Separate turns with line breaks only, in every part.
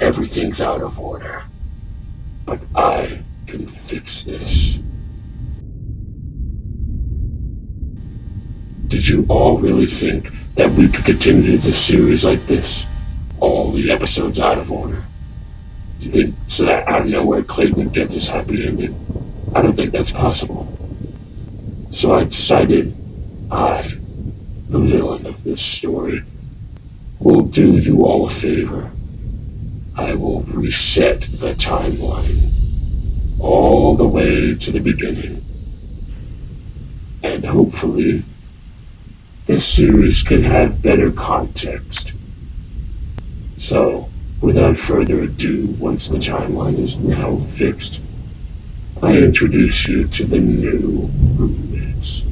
everything's out of order. But I can fix this. Did you all really think that we could continue this series like this? All the episodes out of order? You think so that out of nowhere Clayton would get this happy ending? I don't think that's possible. So I decided I, the villain of this story, will do you all a favor. I will reset the timeline all the way to the beginning. And hopefully, this series can have better context. So, without further ado, once the timeline is now fixed, I introduce you to the new roommates.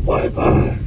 Bye bye.